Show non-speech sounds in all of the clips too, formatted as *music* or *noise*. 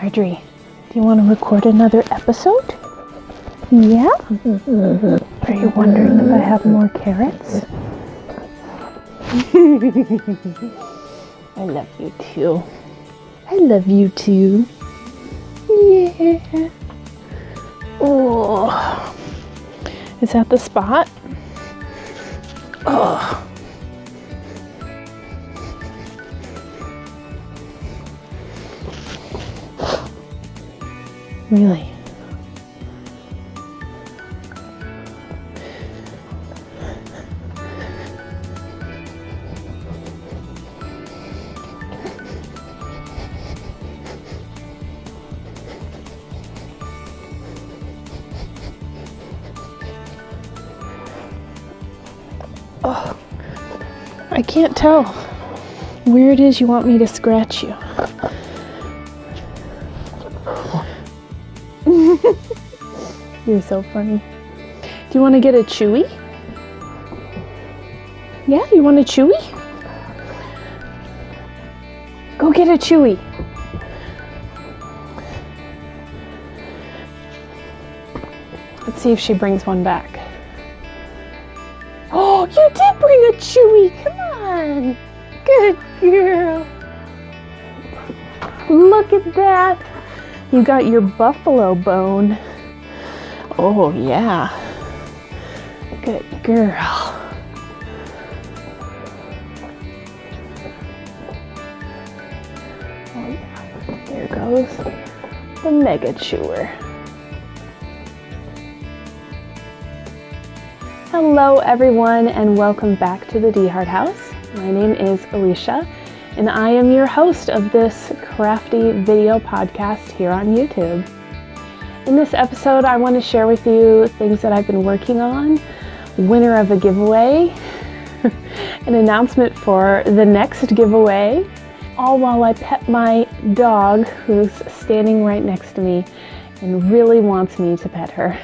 Marjorie, do you want to record another episode? Yeah? Are you wondering if I have more carrots? *laughs* I love you too. I love you too. Yeah. Oh. Is that the spot? Oh. Really? Oh, I can't tell where it is you want me to scratch you. *laughs* You're so funny. Do you want to get a chewy? Yeah, you want a chewy? Go get a chewy. Let's see if she brings one back. Oh, you did bring a chewy. Come on. Good girl. Look at that. You got your buffalo bone. Oh, yeah. Good girl. Oh, yeah. There goes the mega chewer. Hello, everyone, and welcome back to the DeHart House. My name is Alicia, and I am your host of this crafty video podcast here on YouTube. In this episode, I want to share with you things that I've been working on, winner of a giveaway, *laughs* an announcement for the next giveaway, all while I pet my dog who's standing right next to me and really wants me to pet her.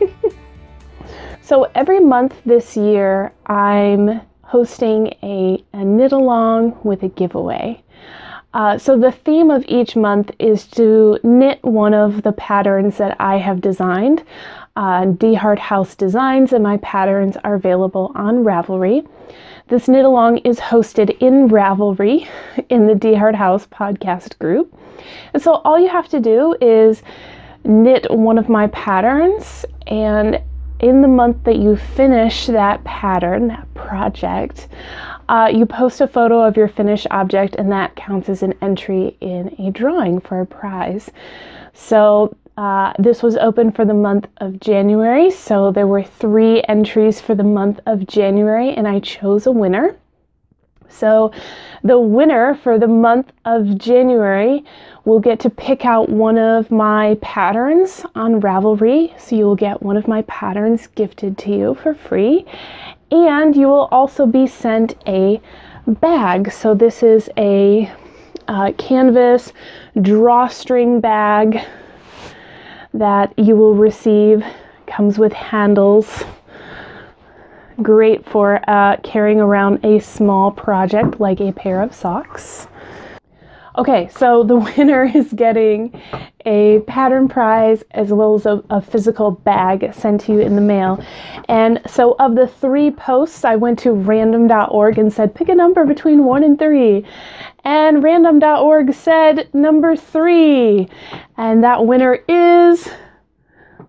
*laughs* so every month this year, I'm hosting a, a knit along with a giveaway. Uh, so the theme of each month is to knit one of the patterns that I have designed. Uh, D House Designs and my patterns are available on Ravelry. This knit along is hosted in Ravelry *laughs* in the D House podcast group. And so all you have to do is knit one of my patterns and in the month that you finish that pattern, that project, uh, you post a photo of your finished object, and that counts as an entry in a drawing for a prize. So, uh, this was open for the month of January, so there were three entries for the month of January, and I chose a winner. So, the winner for the month of January will get to pick out one of my patterns on Ravelry. So, you'll get one of my patterns gifted to you for free, and you will also be sent a bag. So, this is a uh, canvas drawstring bag that you will receive. Comes with handles great for uh, carrying around a small project like a pair of socks. Okay, so *laughs* the winner is getting a pattern prize as well as a, a, physical bag sent to you in the mail. And so, of the three posts, I went to random.org and said, pick a number between one and three. And random.org said number three. And that winner is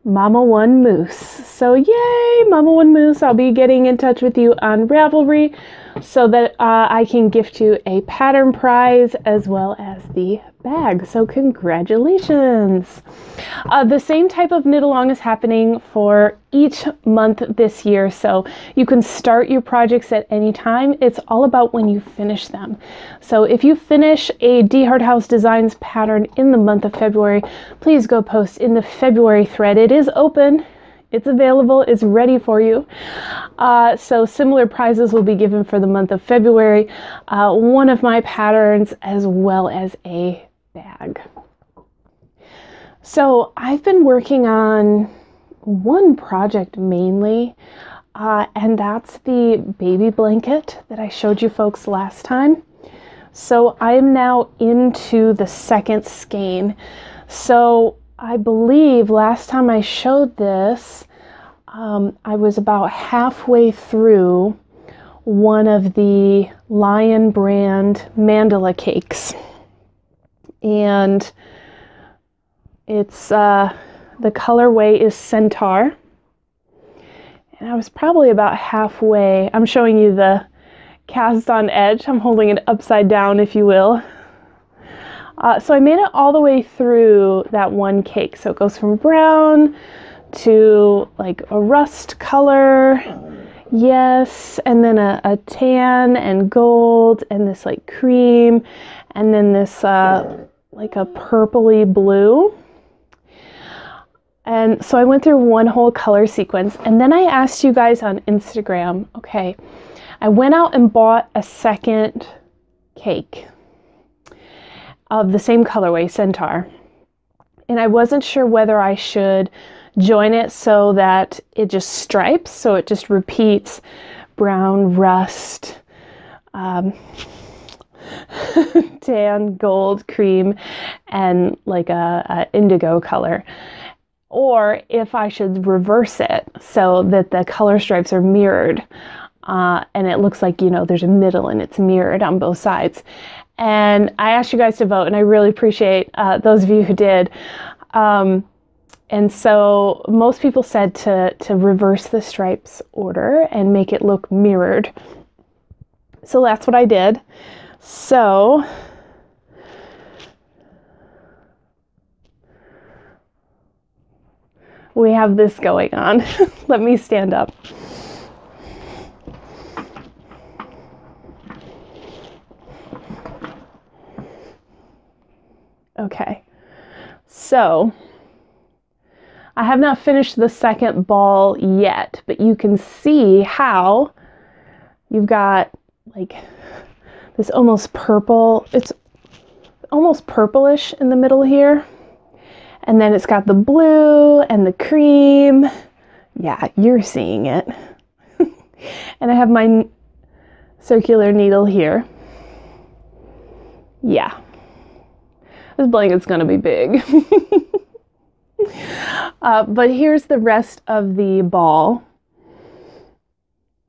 Mama One Moose. So, yay, Mama One Moose. I'll be getting in touch with you on Ravelry so that uh, I can gift you a pattern prize as well as the bag. So, congratulations. Uh, the same type of knit along is happening for each month this year. So, you can start your projects at any time. It's all about when you finish them. So, if you finish a DeHart House Designs pattern in the month of February, please go post in the February thread. It is open. It's available, it's ready for you. Uh, so, similar prizes will be given for the month of February. Uh, one of my patterns, as well as a bag. So, I've been working on one project mainly, uh, and that's the baby blanket that I showed you folks last time. So I'm now into the second skein. So I believe last time I showed this, um, I was about halfway through one of the Lion brand mandala cakes. And it's uh, the colorway is Centaur. And I was probably about halfway. I'm showing you the cast on edge. I'm holding it upside down, if you will. Uh, so I made it all the way through that one cake. So it goes from brown to like a rust color. Yes, and then a, a tan and gold and this like cream and then this uh, like a purpley blue. And so I went through one whole color sequence and then I asked you guys on Instagram, okay, I went out and bought a second cake of the same colorway, Centaur. And I wasn't sure whether I should join it so that it just stripes, so it just repeats brown, rust, um, *laughs* tan, gold, cream, and like a, a indigo color. Or if I should reverse it so that the color stripes are mirrored. Uh, and it looks like you know there's a middle and it's mirrored on both sides and I asked you guys to vote, and I really appreciate uh, those of you who did. Um, and so most people said to, to reverse the stripes order and make it look mirrored. So that's what I did. So we have this going on. *laughs* Let me stand up. Okay, so I have not finished the second ball yet, but you can see how you've got like this almost purple, it's almost purplish in the middle here. And then it's got the blue and the cream. Yeah, you're seeing it. *laughs* and I have my circular needle here. Yeah. This blanket's gonna be big. *laughs* uh, but here's the rest of the ball.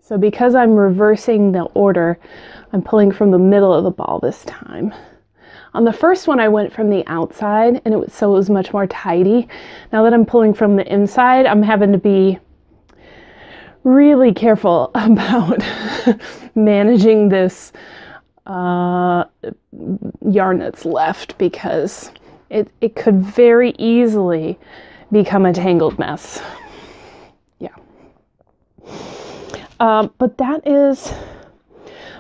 So because I'm reversing the order, I'm pulling from the middle of the ball this time. On the first one, I went from the outside, and it was so it was much more tidy. Now that I'm pulling from the inside, I'm having to be really careful *laughs* about managing this uh, yarn that's left because it, it could very easily become a tangled mess. Yeah. Um, but that is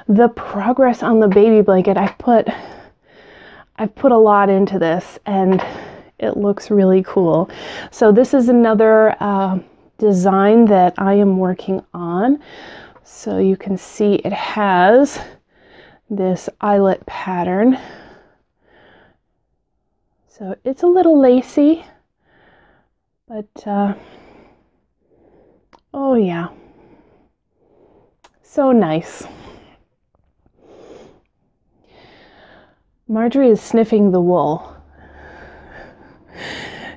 the progress on the baby blanket. I've put I've put a lot into this and it looks really cool. So this is another uh, design that I am working on. So you can see it has this eyelet pattern. So it's a little lacy, but uh, oh yeah, so nice. Marjorie is sniffing the wool.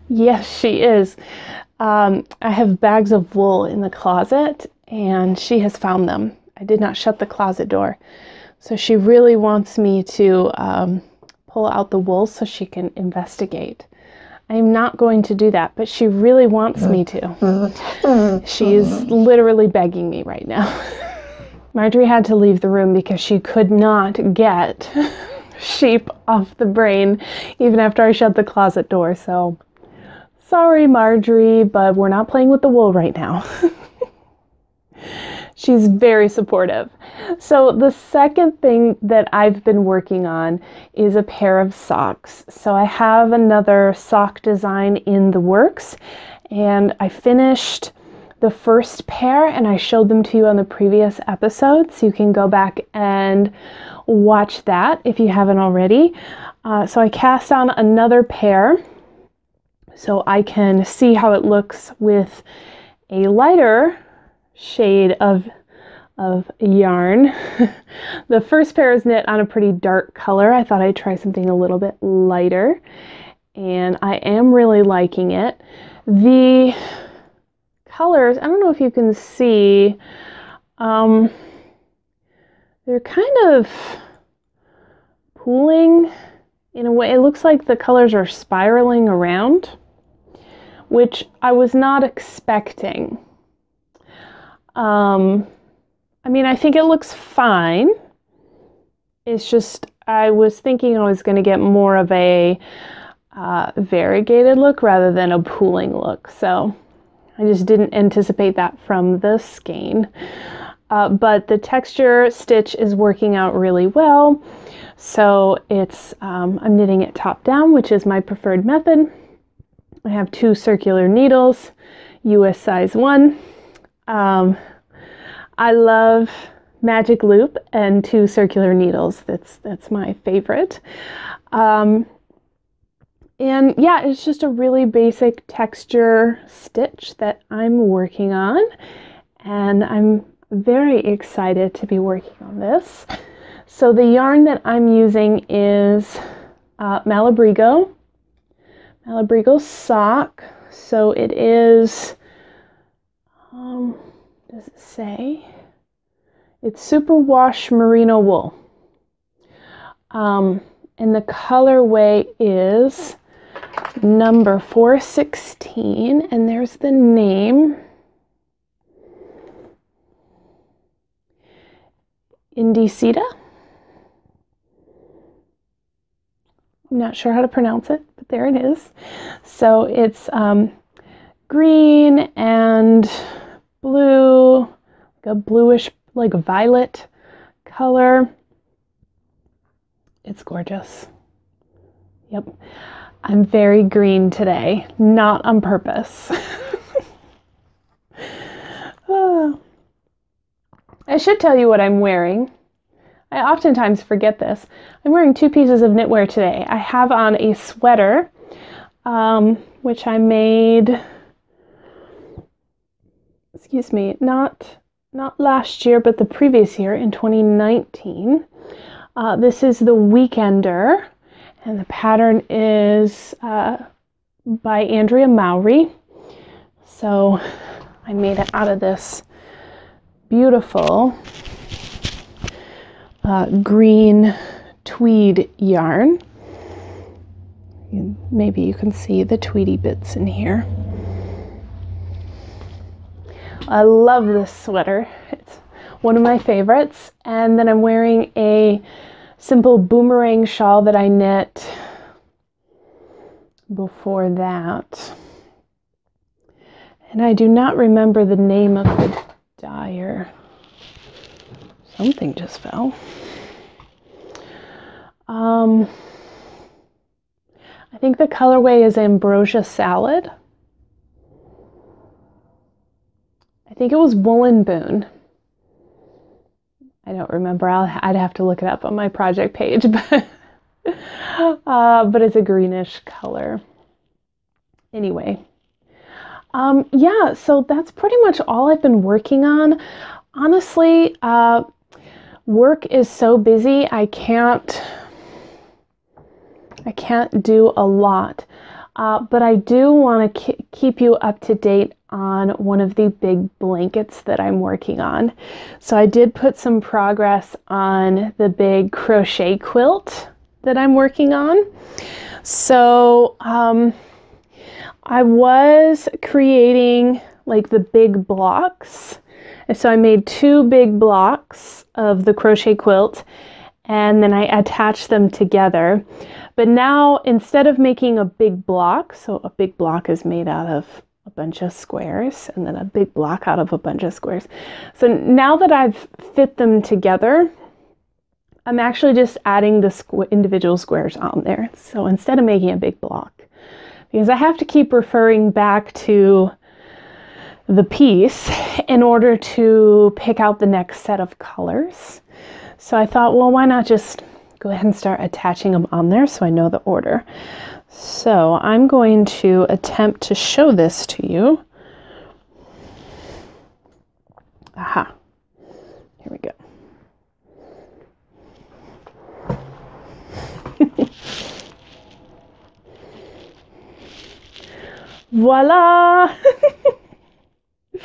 yes, she is. Um, I have bags of wool in the closet, and she has found them. I did not shut the closet door. So she really wants me to um, pull out the wool so she can investigate. I'm not going to do that, but she really wants me to. *laughs* She's literally begging me right now. *laughs* Marjorie had to leave the room because she could not get sheep off the brain even after I shut the closet door. So, sorry, Marjorie, but we're not playing with the wool right now. *laughs* She's very supportive. So, the second thing that I've been working on is a pair of socks. So, I have another sock design in the works, and I finished the first pair and I showed them to you on the previous episode. So, you can go back and watch that if you haven't already. Uh, so, I cast on another pair so I can see how it looks with a lighter shade of of yarn. *laughs* the first pair is knit on a pretty dark color. I thought I'd try something a little bit lighter and I am really liking it. The colors, I don't know if you can see, um, they're kind of pooling in a way. It looks like the colors are spiraling around, which I was not expecting. Um, I mean, I think it looks fine. It's just, I was thinking I was going to get more of a uh, variegated look rather than a pooling look. So I just didn't anticipate that from the skein. Uh, but the texture stitch is working out really well. So it's, um, I'm knitting it top down, which is my preferred method. I have two circular needles, US size one. Um, I love magic loop and two circular needles. That's that's my favorite. Um, and yeah, it's just a really basic texture stitch that I'm working on, and I'm very excited to be working on this. So the yarn that I'm using is uh, Malabrigo, Malabrigo sock. So it is, um, does it say? It's superwash merino wool. Um, and the colorway is number 416, and there's the name. Indiecita. I'm not sure how to pronounce it, but there it is. So it's um, green and blue, like a bluish, like violet color. It's gorgeous. Yep. I'm very green today, not on purpose. *laughs* I should tell you what I'm wearing. I oftentimes forget this. I'm wearing two pieces of knitwear today. I have on a sweater, um, which I made, excuse me, not not last year, but the previous year in 2019. Uh, this is the Weekender, and the pattern is uh, by Andrea Mowry. So I made it out of this beautiful uh, green tweed yarn. Maybe you can see the tweedy bits in here. I love this sweater. It's one of my favorites. And then I'm wearing a simple boomerang shawl that I knit before that. And I do not remember the name of the dyer. Something just fell. Um, I think the colorway is Ambrosia Salad. I think it was Woolen Boon. I don't remember. i would have to look it up on my project page, *laughs* but uh, but it's a greenish color. Anyway, um, yeah, so that's pretty much all I've been working on. Honestly, uh, work is so busy, I can't, I can't do a lot. Uh, but I do want to keep you up to date on one of the big blankets that I'm working on. So I did put some progress on the big crochet quilt that I'm working on. So, um, I was creating like the big blocks. And so I made two big blocks of the crochet quilt and then I attached them together. But now instead of making a big block, so a big block is made out of a bunch of squares and then a big block out of a bunch of squares. So now that I've fit them together, I'm actually just adding the squ individual squares on there. So instead of making a big block, because I have to keep referring back to the piece in order to pick out the next set of colors. So I thought, well, why not just go ahead and start attaching them on there so I know the order. So I'm going to attempt to show this to you. Aha. Here we go. *laughs* Voila! *laughs*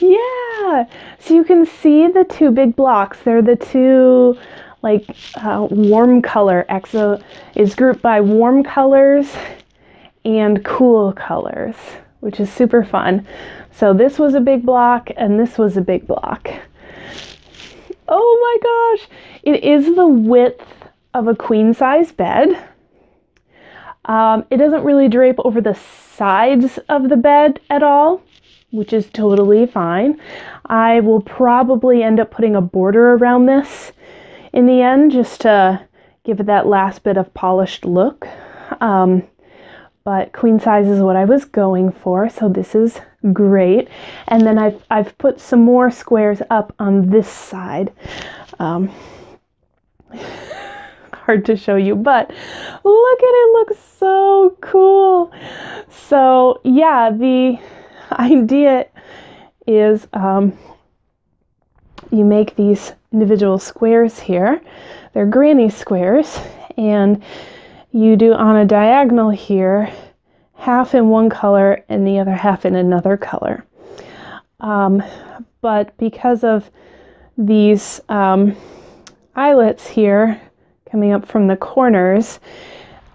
yeah! So you can see the two big blocks. They're the two like uh, warm color. EXO is grouped by warm colors and cool colors, which is super fun. So this was a big block and this was a big block. Oh my gosh! It is the width of a queen size bed. Um, it doesn't really drape over the sides of the bed at all, which is totally fine. I will probably end up putting a border around this in the end just to give it that last bit of polished look. Um, but queen size is what I was going for, so this is great. And then I've, I've put some more squares up on this side. Um, hard to show you, but look at it, looks so cool. So yeah, the idea is um, you make these individual squares here. They're granny squares, and you do on a diagonal here, half in one color and the other half in another color. Um, but because of these um, eyelets here, coming up from the corners,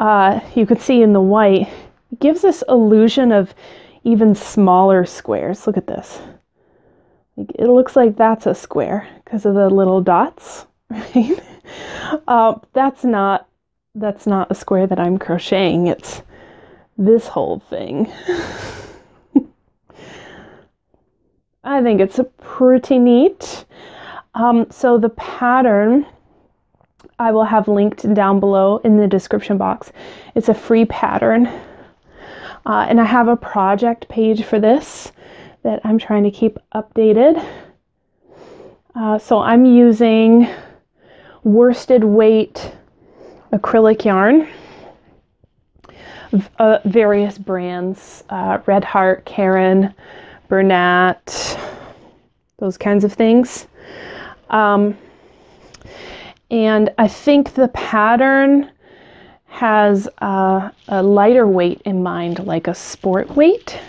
uh, you could see in the white, it gives this illusion of even smaller squares. Look at this. It looks like that's a square because of the little dots, *laughs* right? Uh, that's not that's not a square that I'm crocheting. It's this whole thing. *laughs* I think it's pretty neat. Um, so the pattern I will have linked down below in the description box. It's a free pattern. Uh, and I have a project page for this that I'm trying to keep updated. Uh, so I'm using worsted weight acrylic yarn, uh, various brands, uh, Red Heart, Caron, Bernat, those kinds of things. Um, and I think the pattern has a, a lighter weight in mind, like a sport weight.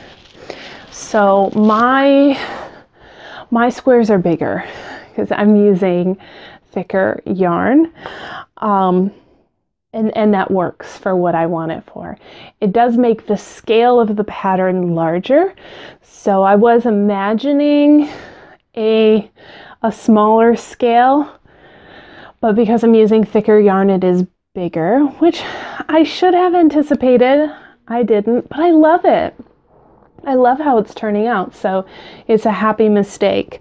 So my my squares are bigger because I'm using thicker yarn. Um, and, and that works for what I want it for. It does make the scale of the pattern larger. So I was imagining a, a smaller scale but because I'm using thicker yarn, it is bigger, which I should have anticipated. I didn't, but I love it. I love how it's turning out, so it's a happy mistake.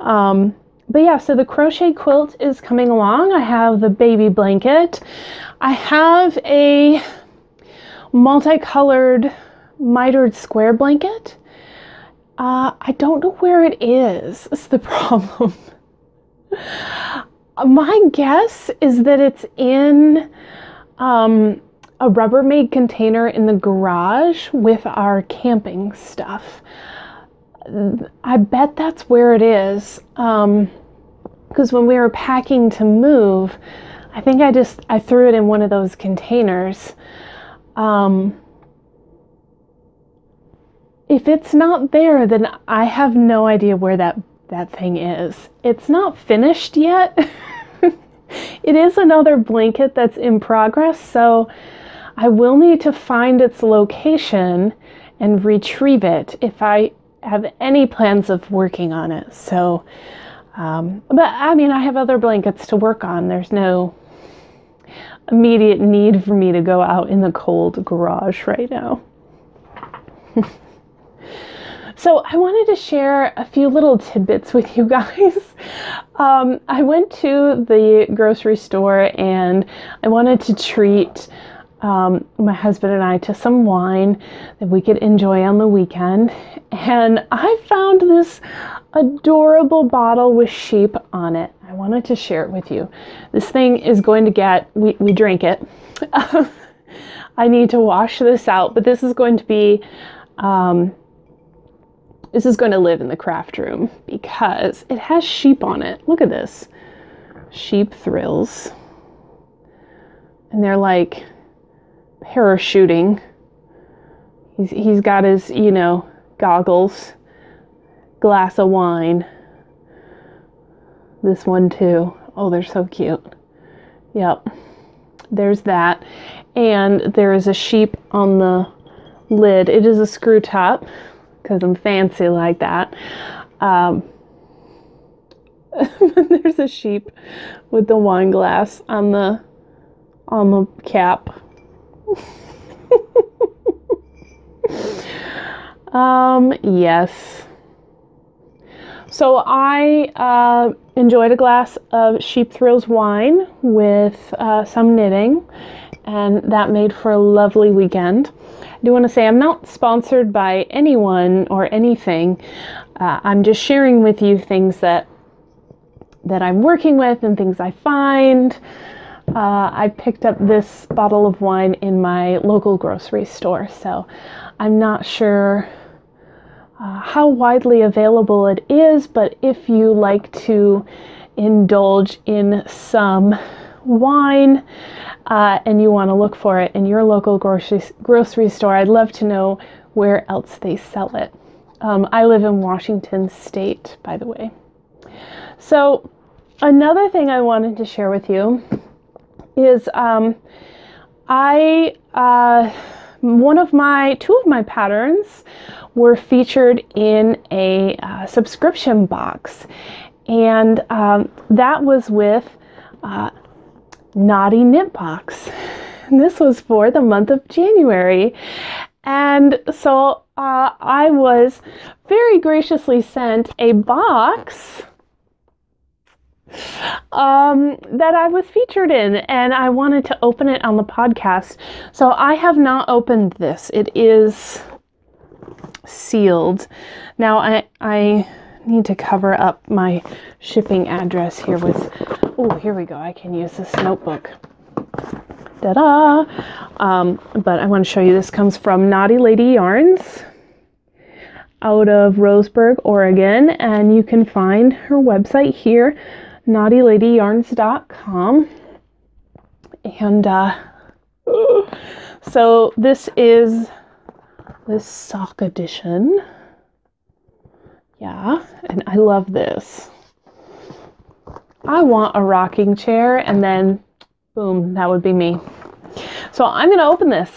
Um, but yeah, so the crochet quilt is coming along. I have the baby blanket. I have a multicolored mitered square blanket. Uh, I don't know where it is. Is the *laughs* problem. My guess is that it's in um, a Rubbermaid container in the garage with our camping stuff. I bet that's where it is. Um, because when we were packing to move, I think I just I threw it in one of those containers. Um, if it's not there, then I have no idea where that that thing is. It's not finished yet. *laughs* it is another blanket that's in progress, so I will need to find its location and retrieve it if I have any plans of working on it. So, um, but I mean, I have other blankets to work on. There's no immediate need for me to go out in the cold garage right now. *laughs* So I wanted to share a few little tidbits with you *laughs* guys. Um, I went to the grocery store and I wanted to treat um, my husband and I to some wine that we could enjoy on the weekend. And I found this adorable bottle with sheep on it. I wanted to share it with you. This thing is going to get, we, we drink it. *laughs* I need to wash this out, but this is going to be um, This is going to live in the craft room because it has sheep on it. Look at this. Sheep thrills. And they're like parachuting. He's, he's got his, you know, goggles, glass of wine. This one too. Oh, they're so cute. Yep. There's that. And there is a sheep on the lid. It is a screw top because I'm fancy like that. Um, *laughs* there's a sheep with the wine glass on the on the cap. *laughs* um, yes. So I uh, enjoyed a glass of Sheep Thrills wine with uh, some knitting, and that made for a lovely weekend. Do want to say I'm not sponsored by anyone or anything. Uh, I'm just sharing with you things that that I'm working with and things I find. Uh, I picked up this bottle of wine in my local grocery store, so I'm not sure uh, how widely available it is, but if you like to indulge in some wine uh, and you want to look for it in your local grocery, grocery store, I'd love to know where else they sell it. Um, I live in Washington State, by the way. So, another thing I wanted to share with you is um, I. Uh, one of my two of my patterns were featured in a uh, subscription box and um, that was with uh, Knotty Knit Box. And this was for the month of January. And so uh, I was very graciously sent a box um, that I was featured in, and I wanted to open it on the podcast. So I have not opened this. It is sealed. Now I I need to cover up my shipping address here with. Oh, here we go. I can use this notebook. Da-da! Um, but I want to show you. This comes from Knotty Lady Yarns out of Roseburg, Oregon, and you can find her website here knottyladyyarns.com. And uh, so this is this sock edition. Yeah, and I love this. I want a rocking chair, and then boom, that would be me. So I'm going to open this.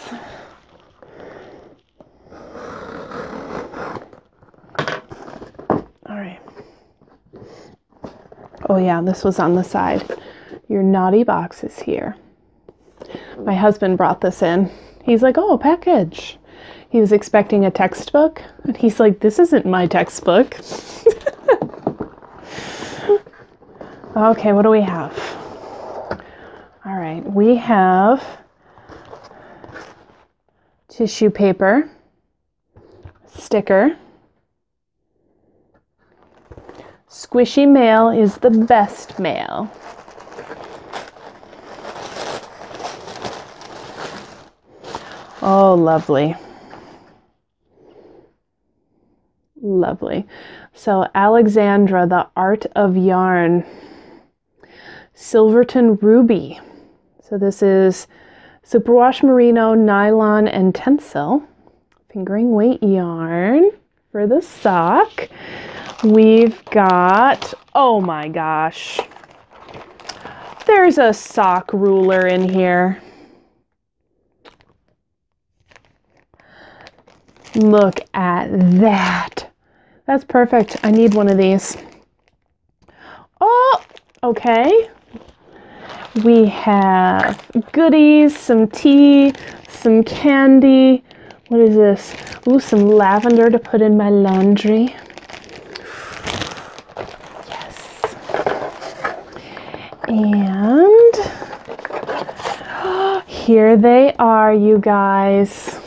All right. Oh, yeah, this was on the side. Your Knotty box is here. My husband brought this in. He's like, oh, package. He was expecting a textbook, and he's like, this isn't my textbook. *laughs* okay, what do we have? All right, we have tissue paper, sticker, Squishy mail is the best mail. Oh, lovely. Lovely. So, Alexandra, the art of yarn. Silverton Ruby. So, this is superwash merino, nylon, and tencel. Fingering weight yarn for the sock. We've got, oh my gosh, there's a sock ruler in here. Look at that. That's perfect. I need one of these. Oh, okay. We have goodies, some tea, some candy. What is this? Ooh, some lavender to put in my laundry. Yes. And *gasps* here they are, you guys.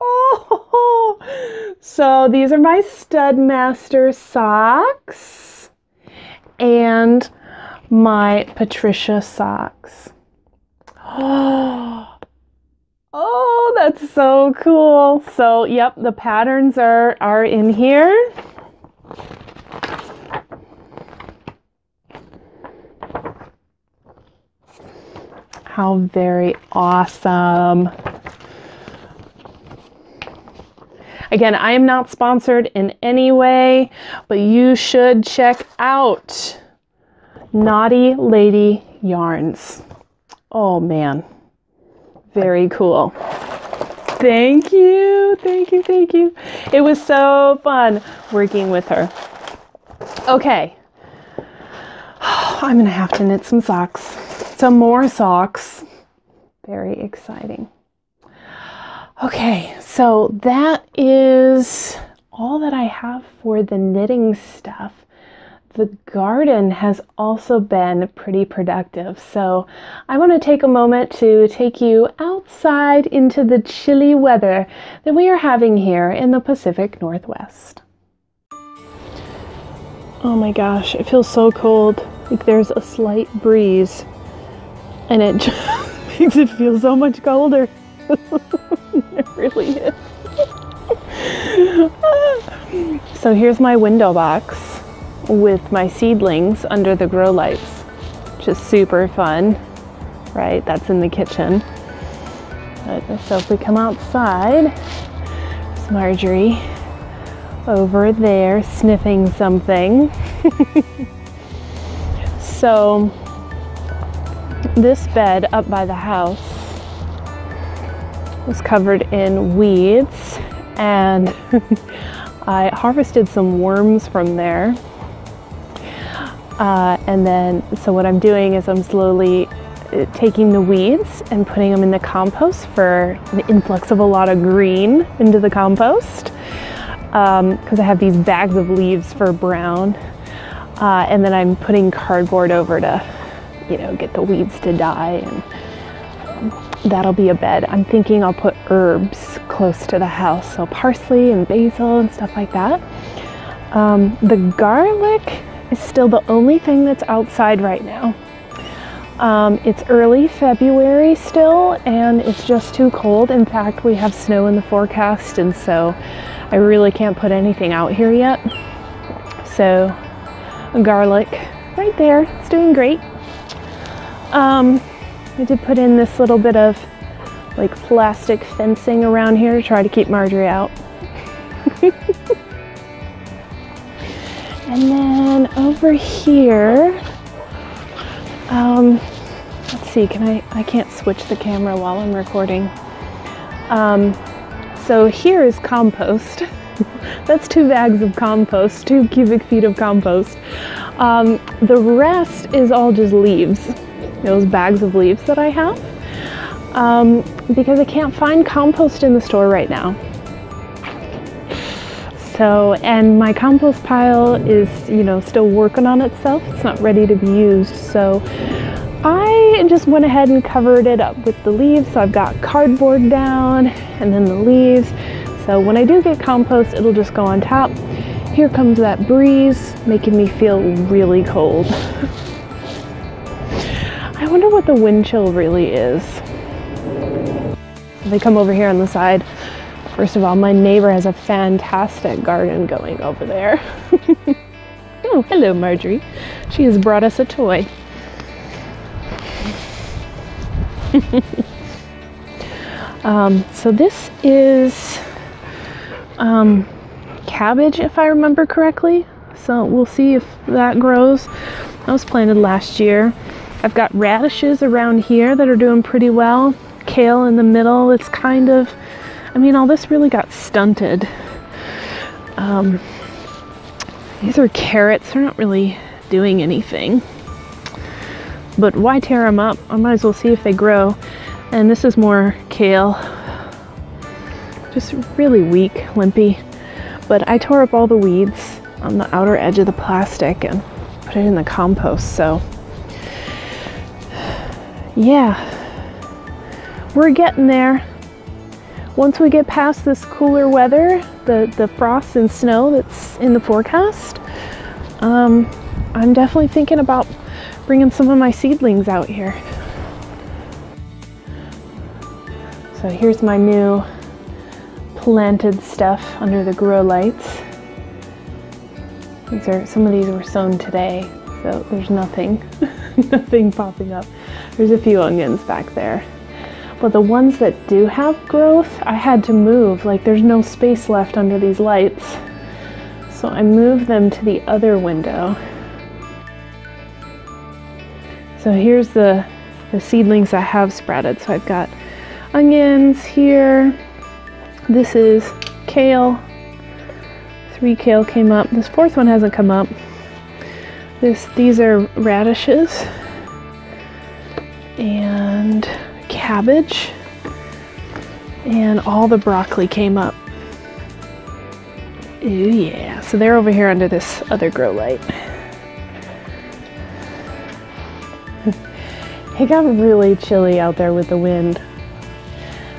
Oh, *laughs* so these are my Studmaster socks and my Patricia socks. Oh, *gasps* oh That's so cool. So, yep, the patterns are are in here. How very awesome. Again, I am not sponsored in any way, but you should check out Knotty Lady Yarns. Oh man, very cool. Thank you, thank you, thank you. It was so fun working with her. Okay, *sighs* I'm gonna have to knit some socks, some more socks. Very exciting. Okay, so that is all that I have for the knitting stuff. The garden has also been pretty productive, so I want to take a moment to take you outside into the chilly weather that we are having here in the Pacific Northwest. Oh my gosh, it feels so cold. Like there's a slight breeze, and it just *laughs* makes it feel so much colder. *laughs* it really is. *laughs* so here's my window box with my seedlings under the grow lights. Just super fun, right? That's in the kitchen. So if we come outside, it's Marjorie over there sniffing something. *laughs* so this bed up by the house was covered in weeds and *laughs* I harvested some worms from there. Uh, and then, so what I'm doing is I'm slowly uh, taking the weeds and putting them in the compost for an influx of a lot of green into the compost because um, I have these bags of leaves for brown. Uh, and then I'm putting cardboard over to, you know, get the weeds to die and that'll be a bed. I'm thinking I'll put herbs close to the house, so parsley and basil and stuff like that. Um, the garlic is still the only thing that's outside right now. Um, it's early February still, and it's just too cold. In fact, we have snow in the forecast, and so I really can't put anything out here yet. So, garlic right there, it's doing great. Um, I did put in this little bit of like plastic fencing around here to try to keep Marjorie out. And then over here, um, let's see, can I, I can't switch the camera while I'm recording. Um, so here is compost. *laughs* That's two bags of compost, two cubic feet of compost. Um, the rest is all just leaves those bags of leaves that I have um, because I can't find compost in the store right now. So, and my compost pile is, you know, still working on itself. It's not ready to be used. So I just went ahead and covered it up with the leaves. So I've got cardboard down and then the leaves. So when I do get compost, it'll just go on top. Here comes that breeze, making me feel really cold. *laughs* I wonder what the wind chill really is. They come over here on the side. First of all, my neighbor has a fantastic garden going over there. *laughs* oh, hello, Marjorie. She has brought us a toy. *laughs* um, so this is um, cabbage, if I remember correctly. So we'll see if that grows. That was planted last year. I've got radishes around here that are doing pretty well. Kale in the middle, it's kind of, I mean, all this really got stunted. Um, these are carrots, they're not really doing anything. But why tear them up? I might as well see if they grow. And this is more kale. Just really weak, limpy. But I tore up all the weeds on the outer edge of the plastic and put it in the compost, so yeah, we're getting there. Once we get past this cooler weather, the, the frost and snow that's in the forecast, um, I'm definitely thinking about bringing some of my seedlings out here. So here's my new planted stuff under the grow lights. These are some of these were sown today, so there's nothing, *laughs* nothing popping up. There's a few onions back there. But the ones that do have growth, I had to move. Like there's no space left under these lights. So I moved them to the other window. So here's the, the seedlings I have sprouted. So I've got onions here. This is kale. Three kale came up. This fourth one hasn't come up. This, these are radishes and cabbage and all the broccoli came up. Ooh yeah, so they're over here under this other grow light. *laughs* it got really chilly out there with the wind.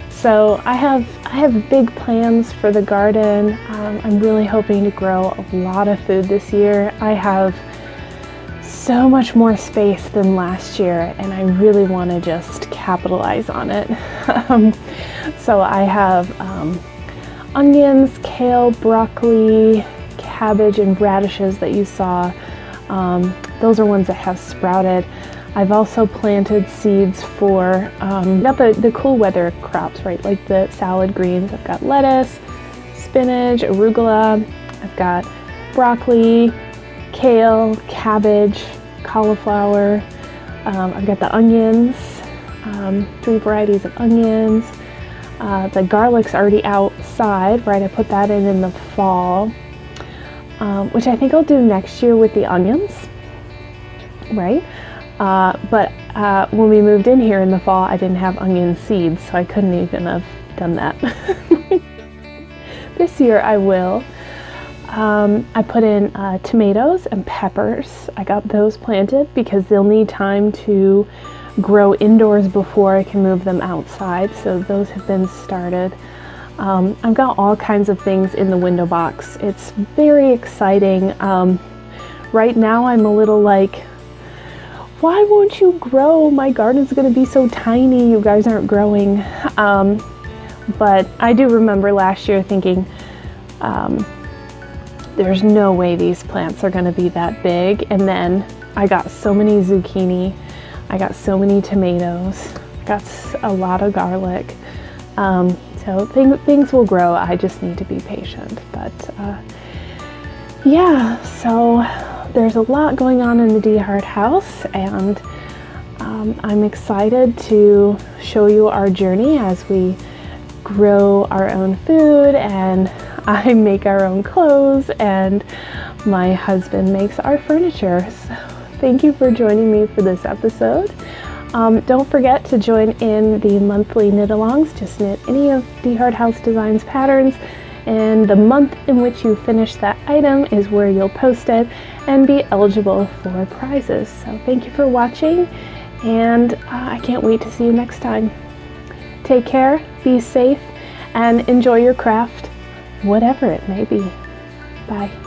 So I have I have big plans for the garden. Um, I'm really hoping to grow a lot of food this year. I have so much more space than last year and I really want to just capitalize on it. *laughs* um, so I have um, onions, kale, broccoli, cabbage, and radishes that you saw. Um, those are ones that have sprouted. I've also planted seeds for, um, not the, the cool weather crops, right, like the salad greens. I've got lettuce, spinach, arugula, I've got broccoli, kale, cabbage, cauliflower. Um, I've got the onions, um, three varieties of onions. Uh, the garlic's already outside, right? I put that in in the fall, um, which I think I'll do next year with the onions, right? Uh, but uh, when we moved in here in the fall, I didn't have onion seeds, so I couldn't even have done that. *laughs* this year I will. Um, I put in uh, tomatoes and peppers. I got those planted because they'll need time to grow indoors before I can move them outside. So those have been started. Um, I've got all kinds of things in the window box. It's very exciting. Um, right now I'm a little like, why won't you grow? My garden's gonna be so tiny. You guys aren't growing. Um, but I do remember last year thinking, um, there's no way these plants are gonna be that big. And then I got so many zucchini, I got so many tomatoes, got a lot of garlic. Um, so thing, things will grow, I just need to be patient. But uh, yeah, so there's a lot going on in the DeHart house and um, I'm excited to show you our journey as we grow our own food and I make our own clothes and my husband makes our furniture. So thank you for joining me for this episode. Um, don't forget to join in the monthly knit alongs. Just knit any of DeHart House Designs patterns and the month in which you finish that item is where you'll post it and be eligible for prizes. So thank you for watching and uh, I can't wait to see you next time. Take care, be safe, and enjoy your craft whatever it may be. Bye.